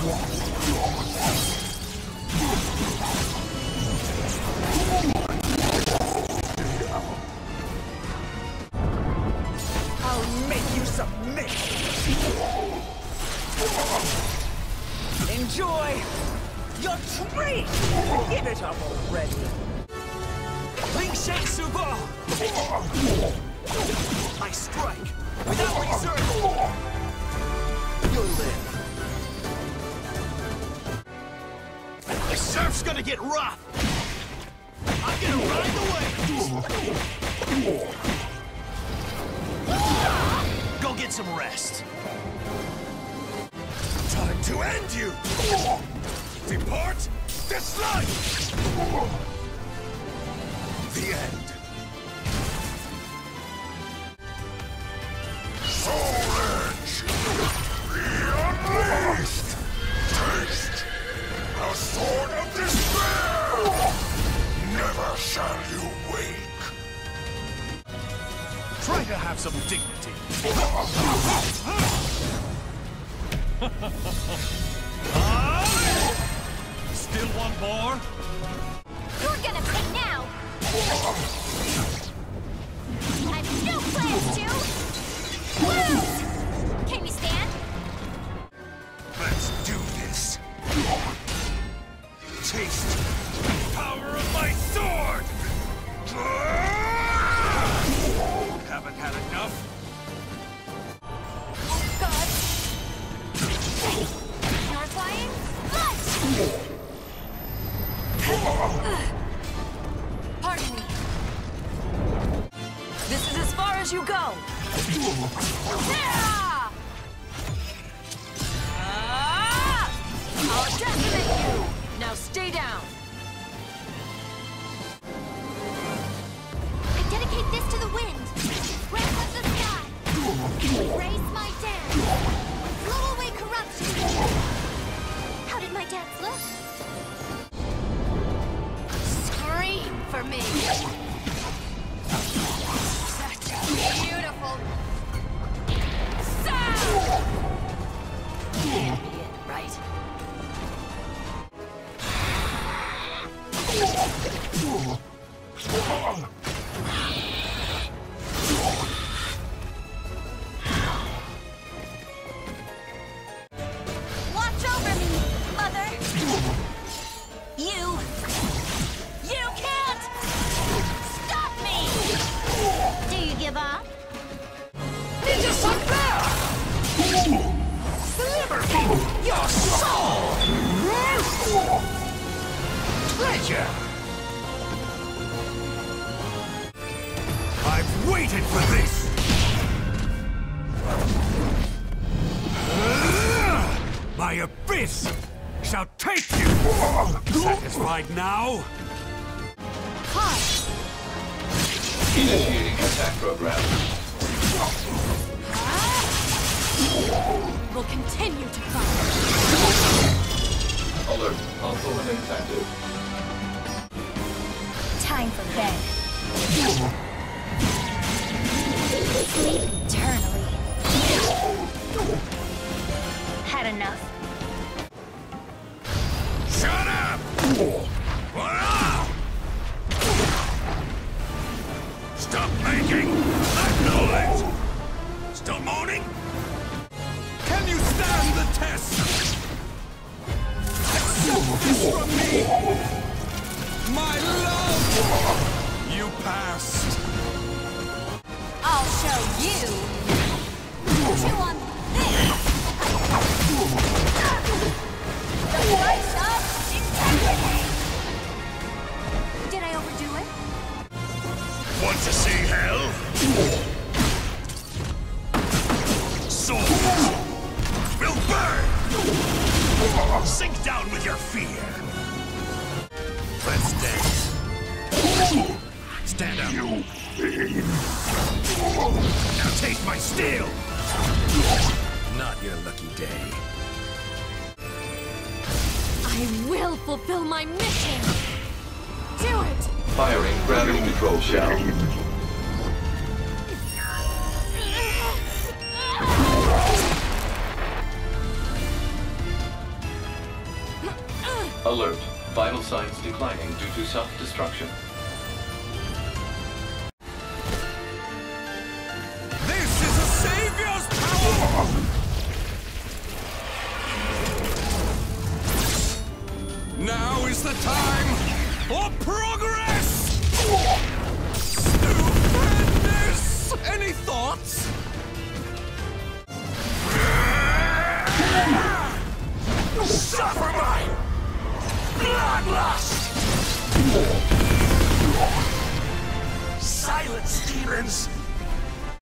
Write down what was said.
Enjoy your treat! Give it up already! Ling Sheng Subo! I strike without reserve! You'll live. Surf's gonna get rough! I'm gonna ride the wave! Go get some rest. Time to end you! Depart this life! Have some dignity. Still one more? You're gonna pay now! I've no plans to! Lose! Can you stand? Let's do this. Taste the power of my sword! Had enough? Pardon me. This is as far as you go. Yeah! Ah! I'll you! Now stay down. Scream for me. Such a beautiful sound. Your soul! Treasure! I've waited for this! My abyss shall take you! Satisfied now? Hard. Initiating attack program. Will continue to fight. Alert. Console links active. Time for bed. Sleep eternally. Had enough. Shut up! Wow! Stop making that noise! Still moaning? The test? Accept this from me! My love! You passed. I'll show you. Chew on Sink down with your fear! Let's dance. Stand up. You fiend! Now taste my steel! Not your lucky day. I will fulfill my mission. Do it. Firing gravity control shell. Alert. Vital signs declining due to self-destruction. This is a savior's power! Now is the time for progress! Stupendous! Any thoughts? Suffer bloodlust! Silence, demons!